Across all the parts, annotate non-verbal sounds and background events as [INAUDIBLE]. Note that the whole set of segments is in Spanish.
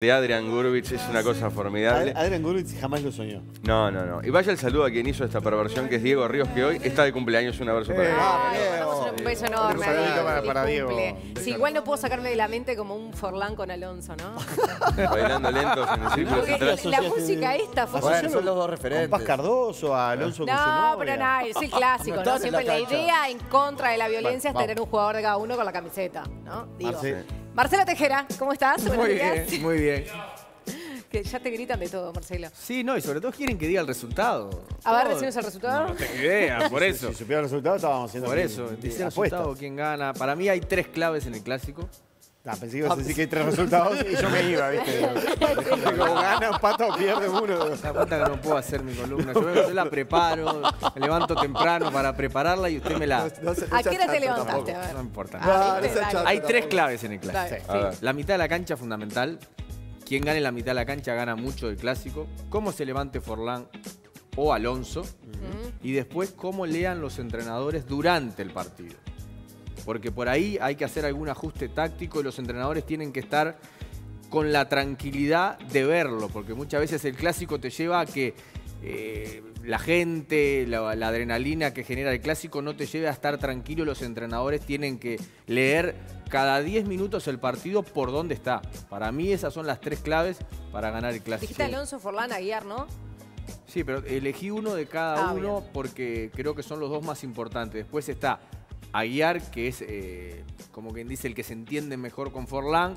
de Adrian Gurvich es una cosa formidable. Adrian Gurvich jamás lo soñó. No, no, no. Y vaya el saludo a quien hizo esta perversión, que es Diego Ríos, que hoy está de cumpleaños. Un abrazo para él. Diego. le mandamos un beso enorme Un saludito Diego. para- Diego. Sí, igual no puedo sacarme de la mente como un Forlán con Alonso, ¿no? [LAUGHS] Bailando lentos en el círculo central. la, la música esta fue... Bueno, son los dos Con referentes. Paz Cardoso, a Alonso No, pero nada, es el clásico, No Siempre la idea en contra de la violencia Bueno, es tener un jugador de cada uno con la camiseta, ¿no? Digo. Marce- Marcelo Tejera, ¿cómo estás? Muy días. bien, muy bien. [LAUGHS] Que ya te gritan de todo, Marcelo. Sí, no, y sobre todo quieren que diga el resultado. A ver, decimos el resultado. No tengo idea, [LAUGHS] por eso. Si supiera el resultado, estábamos haciendo Por eso, dice el resultado, quién gana. Para mí hay tres claves en el clásico. Ah, pensé que ibas a decir que hay tres resultados y yo me iba, ¿viste? [LAUGHS] Como [LAUGHS] gana, empata o pierde uno. Se cuenta que no puedo hacer mi columna. Yo, yo la preparo, me levanto temprano para prepararla y usted me la... ¿A qué hora te levantaste? A ver. No importa. Ah, no. Hay tres claves en el clásico. sí. La mitad de la cancha es fundamental. Quien gane la mitad de la cancha gana mucho del clásico. Cómo se levante Forlán o Alonso. Y después cómo lean los entrenadores durante el partido. Porque por ahí hay que hacer algún ajuste táctico y los entrenadores tienen que estar con la tranquilidad de verlo. Porque muchas veces el clásico te lleva a que eh, la gente, la, la adrenalina que genera el clásico no te lleve a estar tranquilo. Los entrenadores tienen que leer cada 10 minutos el partido por dónde está. Para mí esas son las tres claves para ganar el clásico. Dijiste Alonso Forlán Aguiar, ¿no? Sí, pero elegí uno de cada Ah, uno bien. porque creo que son los dos más importantes. Después está Aguiar, que es eh, como quien dice el que se entiende mejor con Forlán.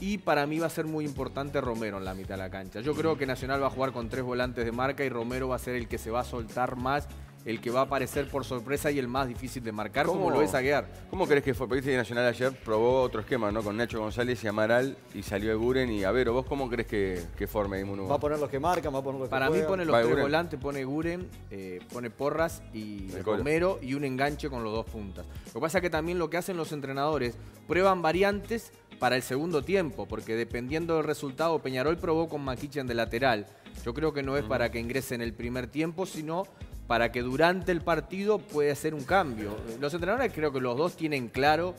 Y para mí va a ser muy importante Romero en la mitad de la cancha. Yo creo que Nacional va a jugar con tres volantes de marca y Romero va a ser el que se va a soltar más, el que va a aparecer por sorpresa y el más difícil de marcar, como ¿Cómo? lo es Aguiar. ¿Cómo crees que fue? Porque dice que Nacional ayer probó otro esquema, ¿no? Con Nacho González y Amaral y salió Eguren y Avero. ¿Vos cómo crees que, que forme Dimuno? Va a poner los que marcan, va a poner los que Para mí pone los tres Guren. volantes, pone Guren, eh, pone Porras y El. Romero y un enganche con los dos puntas. Lo que pasa es que también lo que hacen los entrenadores, prueban variantes para el segundo tiempo, porque dependiendo del resultado, Peñarol probó con Maquichen de lateral. Yo creo que no es para que ingrese en el primer tiempo, sino para que durante el partido pueda hacer un cambio. Los entrenadores creo que los dos tienen claro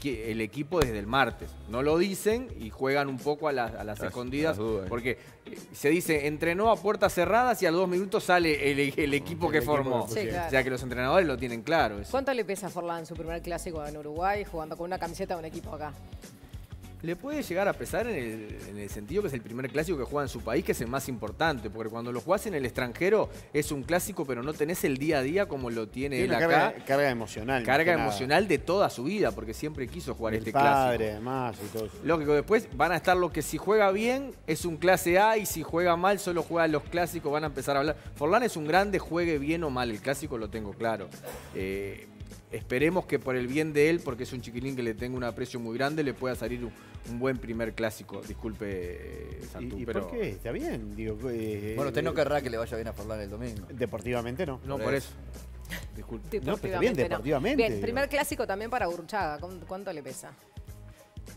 que el equipo desde el martes. No lo dicen y juegan un poco a las, a las Las- escondidas. las dudas. Porque eh, se dice, entrenó a puertas cerradas y a los dos minutos sale el, el equipo que equipo formó. Sí, claro. O sea que los entrenadores lo tienen claro. eso. ¿Cuánto le pesa a Forlán su primer clásico en Uruguay jugando con una camiseta de un equipo acá? Le puede llegar a pesar en el, en el sentido que es el primer clásico que juega en su país, que es el más importante. Porque cuando lo jugás en el extranjero es un clásico, pero no tenés el día a día como lo tiene Tiene él acá. carga, carga emocional. más Carga nada. emocional de toda su vida, porque siempre quiso jugar El este padre, clásico. además, y todo eso. Lógico, después van a estar los que si juega bien es un clase A y si juega mal solo juega los clásicos, van a empezar a hablar. Forlán es un grande, juegue bien o mal, el clásico lo tengo claro. Eh, esperemos que por el bien de él, porque es un chiquilín que le tengo un aprecio muy grande, le pueda salir un, un buen primer clásico. Disculpe, eh, Santú, ¿Y, y pero... por qué? Está bien, digo. eh, Bueno, usted no eh, querrá que le vaya bien a Forlán el domingo. Deportivamente no. No, por eso. Disculpe. [LAUGHS] No, pero bien, deportivamente, Bien, digo. primer clásico también para Burruchaga. ¿Cuánto- ¿Cuánto le pesa?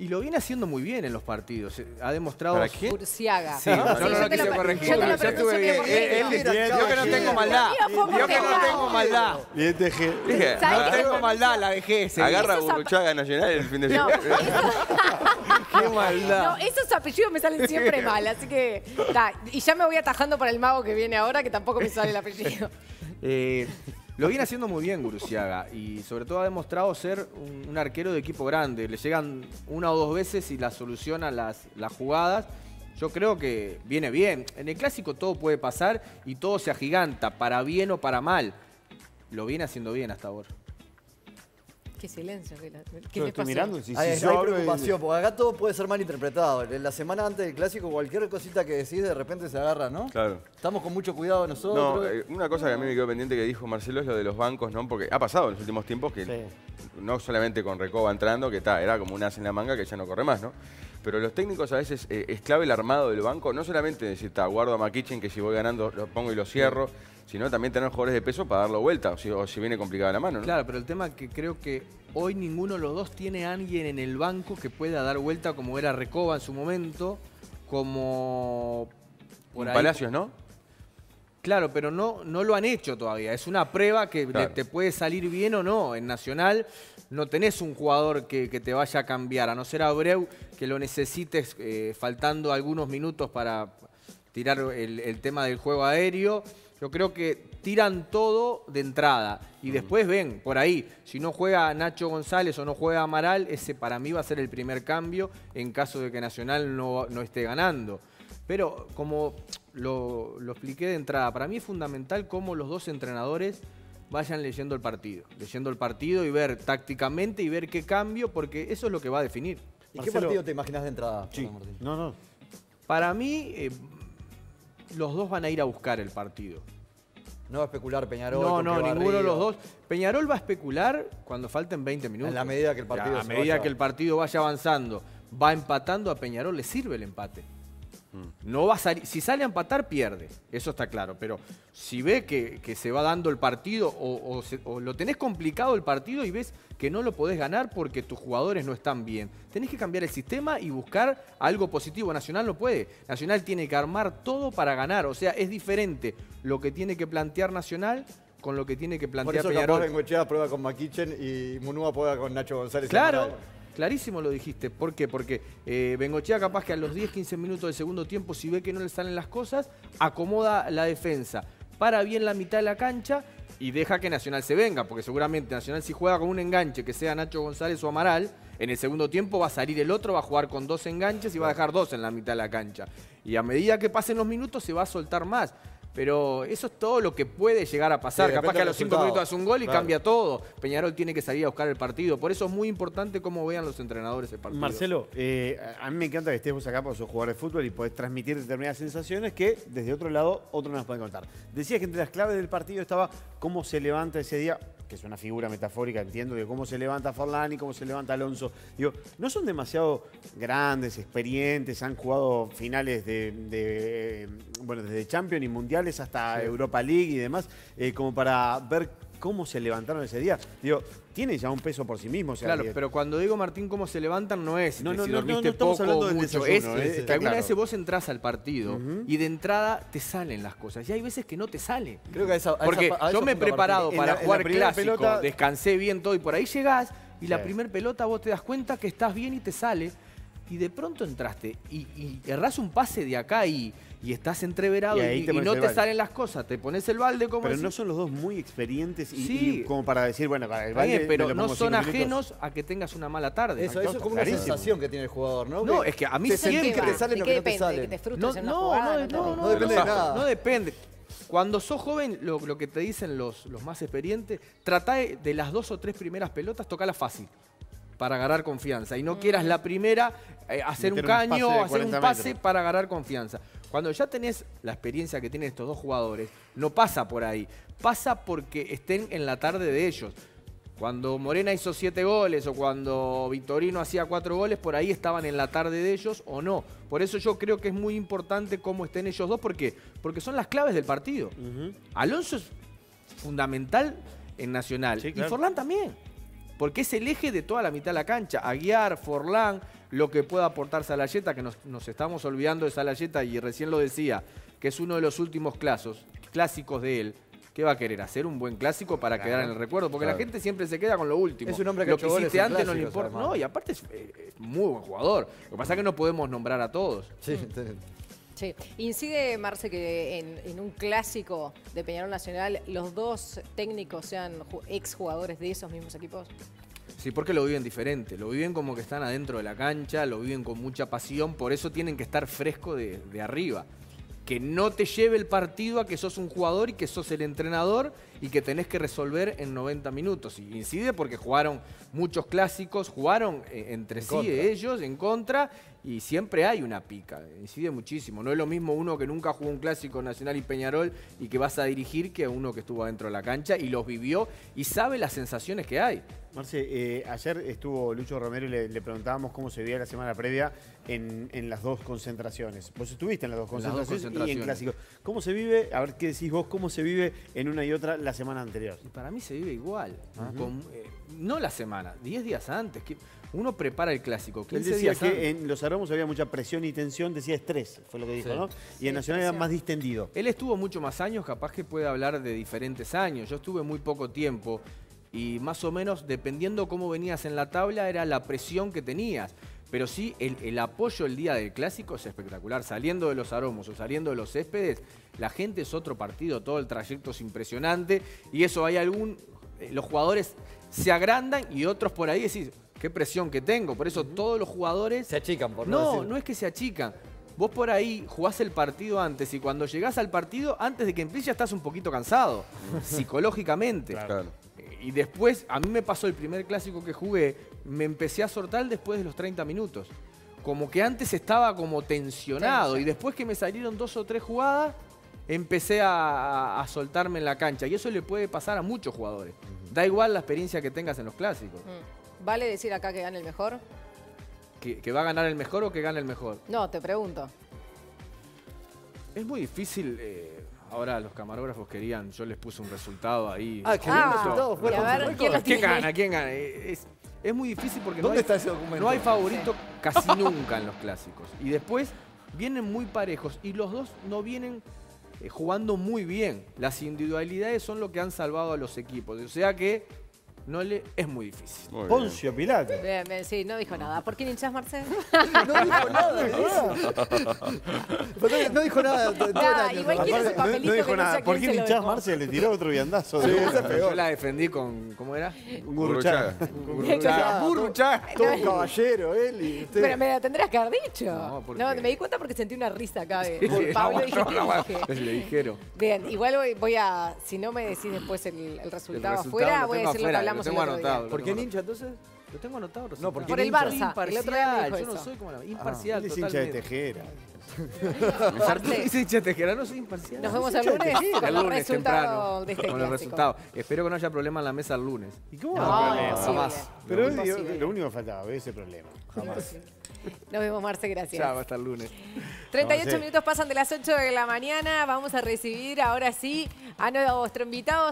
Y lo viene haciendo muy bien en los partidos. eh, Ha demostrado... ¿Para quién? Burciaga. Sí, no, no, no, quise corregir. Yo estuve bien bien. porque- Él- él- Bien, Yo que no bien. tengo maldad. Yo que no tengo maldad. Bien, teje- Dije, ¿Sabes No qué? tengo maldad, la dejé. agarra zap- Burruchaga Nacional el fin de No, semana. [LAUGHS] Qué maldad. No, esos apellidos me salen siempre [LAUGHS] mal, así que. ta, y ya me voy atajando para el mago que viene ahora, que tampoco me sale el apellido. [LAUGHS] Eh, lo viene haciendo muy bien Guruciaga y sobre todo ha demostrado ser un, arquero de equipo grande. Le llegan una o dos veces y la soluciona las, las jugadas. Yo creo que viene bien. En el clásico todo puede pasar y todo se agiganta, para bien o para mal. Lo viene haciendo bien hasta ahora. Qué silencio. ¿Qué, la- qué estoy pasó? mirando. Si, si Hay, yo hay hablo, preocupación, porque acá todo puede ser mal interpretado. En la semana antes del clásico, cualquier cosita que decís de repente se agarra, ¿no? Claro. Estamos con mucho cuidado No, nosotros. eh, una cosa que a mí me quedó pendiente que dijo Marcelo es lo de los bancos, ¿no? Porque ha pasado en los últimos tiempos que Sí. no solamente con Recoba entrando, que está, era como un as en la manga que ya no corre más, ¿no? Pero los técnicos a veces eh, es clave el armado del banco, no solamente decir, guardo a Makichen que si voy ganando lo pongo y lo cierro, sino también tener jugadores de peso para darlo vuelta, o si, o si viene complicada la mano, ¿no? Claro, pero el tema es que creo que hoy ninguno de los dos tiene a alguien en el banco que pueda dar vuelta como era Recoba en su momento, como... Ahí- Palacios, ¿no? Claro, pero no, no lo han hecho todavía. Es una prueba que le- te puede salir bien o no. En Nacional no tenés un jugador que, que te vaya a cambiar, a no ser Abreu, que lo necesites eh, faltando algunos minutos para tirar el, el tema del juego aéreo. Yo creo que tiran todo de entrada y después ven por ahí. Si no juega Nacho González o no juega Amaral, ese para mí va a ser el primer cambio en caso de que Nacional no, no esté ganando. Pero como lo, lo expliqué de entrada, para mí es fundamental cómo los dos entrenadores vayan leyendo el partido. Leyendo el partido y ver tácticamente y ver qué cambio, porque eso es lo que va a definir. ¿Y qué partido te imaginas de entrada? Sí. Martín? No, no. Para mí, eh, los dos van a ir a buscar el partido. No va a especular Peñarol. No, no, ninguno de los dos. Peñarol va a especular cuando falten 20 minutos. En la medida que el partido A se medida vaya- que el partido vaya avanzando, va empatando a Peñarol, le sirve el empate. Mm. No va a salir, si sale a empatar, pierde. Eso está claro. Pero si ve que, que se va dando el partido o, o se- o lo tenés complicado el partido y ves que no lo podés ganar porque tus jugadores no están bien, tenés que cambiar el sistema y buscar algo positivo. Nacional no puede. Nacional tiene que armar todo para ganar. O sea, es diferente lo que tiene que plantear Nacional con lo que tiene que Por plantear eso capaz. Bengochea prueba con Maquichen y Munúa prueba con Nacho González. Claro. Clarísimo lo dijiste. ¿Por qué? Porque eh, Bengochea capaz que a los 10, 15 minutos del segundo tiempo, si ve que no le salen las cosas, acomoda la defensa, para bien la mitad de la cancha y deja que Nacional se venga, porque seguramente Nacional si juega con un enganche que sea Nacho González o Amaral, en el segundo tiempo va a salir el otro, va a jugar con dos enganches y va a dejar dos en la mitad de la cancha. Y a medida que pasen los minutos se va a soltar más. Pero eso es todo lo que puede llegar a pasar. Sí, Capaz que a los cinco minutos hace un gol y Claro. cambia todo. Peñarol tiene que salir a buscar el partido. Por eso es muy importante cómo vean los entrenadores el partido. Marcelo, eh, a mí me encanta que estés vos acá porque sos jugador de fútbol y podés transmitir determinadas sensaciones que desde otro lado otro nos puede contar. Decías que entre las claves del partido estaba cómo se levanta ese día, que es una figura metafórica, entiendo, de cómo se levanta Forlán y cómo se levanta Alonso. Digo, no son demasiado grandes, experientes, han jugado finales de, de, bueno, desde Champions y Mundiales hasta Europa League y demás, eh, como para ver cómo se levantaron ese día. Digo, tiene ya un peso por sí mismo. o sea, Claro, que- pero cuando digo Martín cómo se levantan no es No, no, si no, dormiste no, no estamos poco hablando del mucho, desayuno, es eh, que claro. veces vos entras al partido y de entrada te salen las cosas y hay veces que no te salen. Creo que a esa- a Porque esa- a yo me he preparado para la- jugar clásico, pelota- descansé bien todo y por ahí llegás y la Sí. primera pelota vos te das cuenta que estás bien y te sale y de pronto entraste y, y errás un pase de acá y, y estás entreverado Y y, ahí te y pones no te balde. salen las cosas, te pones el balde como Pero decís. no son los dos muy experientes y, Sí. y como para decir, bueno, para el bien, baile pero no son ajenos a que tengas una mala tarde. Eso, eso es como una sensación que tiene el jugador, ¿no? No, es que a mí siempre- que te sale ¿De lo que no te depende? sale. ¿Que te No, no, no, no, No depende de nada. No depende. Cuando sos joven, lo, lo que te dicen los, los más experientes, trata de, de las dos o tres primeras pelotas, tocarla fácil para agarrar confianza. Y no quieras la primera, eh, hacer un un caño o hacer un 40 pase metros. para agarrar confianza. Cuando ya tenés la experiencia que tienen estos dos jugadores, no pasa por ahí. Pasa porque estén en la tarde de ellos. Cuando Morena hizo siete goles o cuando Vitorino hacía cuatro goles, por ahí estaban en la tarde de ellos o no. Por eso yo creo que es muy importante cómo estén ellos dos, porque, porque son las claves del partido. Alonso es fundamental en Nacional. Sí, claro. Y Forlán también. Porque es el eje de toda la mitad de la cancha. Aguiar, Forlán, lo que pueda aportar Salayeta, que nos, nos estamos olvidando de Salayeta y recién lo decía, que es uno de los últimos clasos, clásicos de él. ¿Qué va a querer? Hacer un buen clásico para quedar en el recuerdo, porque la gente siempre se queda con lo último. Es un hombre que lo que hiciste antes no le importa. además. No, y aparte es, eh, es muy buen jugador. Lo que pasa es que no podemos nombrar a todos. Sí, [LAUGHS] Sí. Incide, Marce, que en, en un clásico de Peñarol Nacional los dos técnicos sean ju- exjugadores de esos mismos equipos. Sí, porque lo viven diferente. Lo viven como que están adentro de la cancha, lo viven con mucha pasión, por eso tienen que estar fresco de, de arriba. Que no te lleve el partido a que sos un jugador y que sos el entrenador y que tenés que resolver en 90 minutos. Y incide porque jugaron muchos clásicos, jugaron eh, entre En sí contra. ellos en contra y siempre hay una pica. Incide muchísimo. No es lo mismo uno que nunca jugó un clásico nacional y Peñarol y que vas a dirigir que uno que estuvo adentro de la cancha y los vivió y sabe las sensaciones que hay. Marce, eh, ayer estuvo Lucho Romero y le, le preguntábamos cómo se veía la semana previa en, en las dos concentraciones. Vos estuviste en las dos En las dos concentraciones, y en concentraciones. clásico. ¿Cómo se vive, a ver qué decís vos, cómo se vive en una y otra la semana anterior. Y para mí se vive igual. ¿no? Con, eh, no la semana, 10 días antes. Que uno prepara el clásico. 15 Él decía días que antes. en los aromos había mucha presión y tensión, decía estrés, fue lo que dijo, Sí. ¿no? Y en Nacional era más distendido. Él estuvo mucho más años, capaz que puede hablar de diferentes años. Yo estuve muy poco tiempo y más o menos, dependiendo cómo venías en la tabla, era la presión que tenías. Pero sí, el, el apoyo el día del clásico es espectacular. Saliendo de los aromos o saliendo de los céspedes, la gente es otro partido, todo el trayecto es impresionante. Y eso hay algún. eh, Los jugadores se agrandan y otros por ahí decís, qué presión que tengo. Por eso todos los jugadores. Se achican, por no, No, decir. no es que se achican. Vos por ahí jugás el partido antes y cuando llegás al partido, antes de que empiece ya estás un poquito cansado, psicológicamente. Claro. Y después, a mí me pasó el primer clásico que jugué, me empecé a soltar después de los 30 minutos. Como que antes estaba como tensionado y después que me salieron dos o tres jugadas, empecé a, a- a soltarme en la cancha. Y eso le puede pasar a muchos jugadores. Da igual la experiencia que tengas en los clásicos. Mm. ¿Vale decir acá que gane el mejor? Que, que va a ganar el mejor o que gane el mejor. No, te pregunto. Es muy difícil. eh, ahora los camarógrafos querían, yo les puse un resultado ahí. Ah, que Ah, resultado y a ver, ¿quién gana? ¿Quién gana? Eh, Es, es muy difícil porque no ¿Dónde hay, está ese documento? no hay favorito casi [LAUGHS] nunca en los clásicos. Y después vienen muy parejos y los dos no vienen eh, jugando muy bien. Las individualidades son lo que han salvado a los equipos. O sea que no le es muy difícil. Muy bien. Poncio Pilato. Bien, bien, sí, no dijo nada. ¿Por qué hinchás, Marcel? [LAUGHS] No dijo nada [LAUGHS] no dijo nada. el Nah, igual ¿no? ese no, papelito no dijo que no sé nada. ¿Por qué hinchás dejó. Marce? Le tiró otro viandazo. Sí, ese es peor. Yo la defendí con. ¿Cómo era? Gurruchaga. Burruchaga. Burruchaga. Todo un caballero él y usted. Pero me lo tendrás que haber dicho. No, No, me di cuenta porque sentí una risa acá de Sí, Pablo no, y dije, no, no, ¿qué dije? Le dijeron. Bien, igual voy, voy a, si no me decís después el, el resultado El resultado afuera, voy a decir lo que hablamos lo el tengo otro anotado. día. ¿Por qué hincha entonces? Lo tengo anotado. No, porque Por el hincha. Barça. El otro día me Imparcial. dijo Yo no eso. soy como la. Imparcial. Él es hincha de totalmente. Tejera. [LAUGHS] Dice hincha Tejera, no soy imparcial. Nos vemos el lunes con El el lunes resultado temprano. de este con el clásico. resultado. Espero que no haya problema en la mesa el lunes. ¿Y cómo No, va a haber imposible. Jamás. Pero Imposible. lo único que faltaba, ese problema. Jamás. [LAUGHS] Nos vemos, Marce, gracias. Ya va hasta el lunes. 38 No sé. minutos pasan de las 8 de la mañana. Vamos a recibir ahora sí a nuestro invitado.